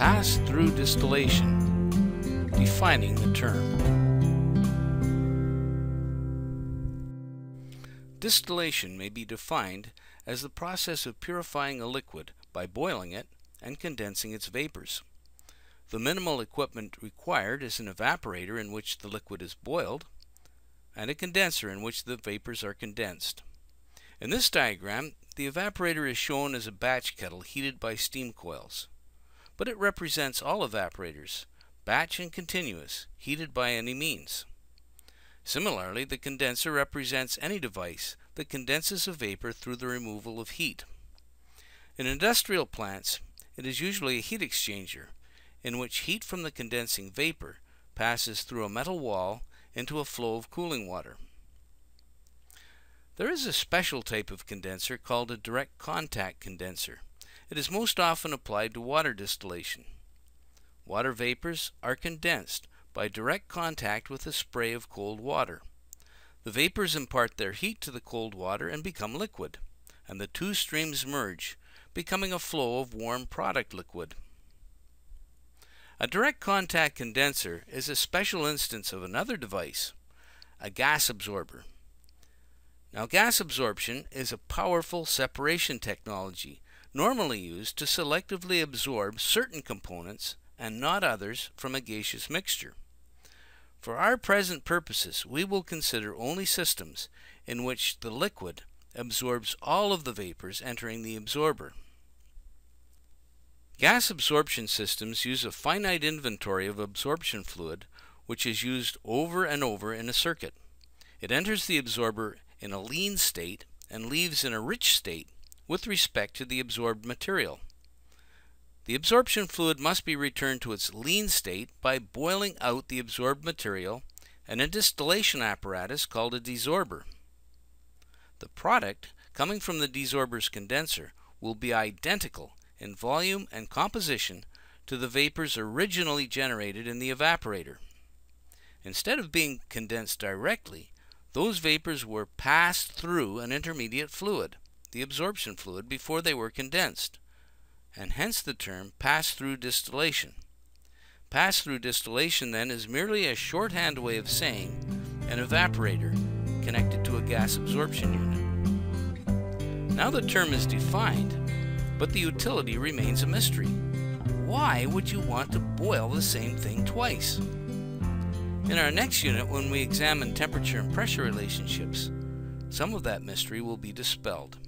Pass-through distillation, defining the term. Distillation may be defined as the process of purifying a liquid by boiling it and condensing its vapors. The minimal equipment required is an evaporator in which the liquid is boiled and a condenser in which the vapors are condensed. In this diagram, the evaporator is shown as a batch kettle heated by steam coils but it represents all evaporators, batch and continuous, heated by any means. Similarly, the condenser represents any device that condenses a vapor through the removal of heat. In industrial plants, it is usually a heat exchanger, in which heat from the condensing vapor passes through a metal wall into a flow of cooling water. There is a special type of condenser called a direct contact condenser. It is most often applied to water distillation. Water vapors are condensed by direct contact with a spray of cold water. The vapors impart their heat to the cold water and become liquid, and the two streams merge, becoming a flow of warm product liquid. A direct contact condenser is a special instance of another device, a gas absorber. Now gas absorption is a powerful separation technology normally used to selectively absorb certain components and not others from a gaseous mixture. For our present purposes, we will consider only systems in which the liquid absorbs all of the vapors entering the absorber. Gas absorption systems use a finite inventory of absorption fluid which is used over and over in a circuit. It enters the absorber in a lean state and leaves in a rich state with respect to the absorbed material. The absorption fluid must be returned to its lean state by boiling out the absorbed material and a distillation apparatus called a desorber. The product coming from the desorber's condenser will be identical in volume and composition to the vapors originally generated in the evaporator. Instead of being condensed directly, those vapors were passed through an intermediate fluid, the absorption fluid before they were condensed, and hence the term pass-through distillation. Pass-through distillation then is merely a shorthand way of saying an evaporator connected to a gas absorption unit. Now the term is defined, but the utility remains a mystery. Why would you want to boil the same thing twice? In our next unit, when we examine temperature and pressure relationships, some of that mystery will be dispelled.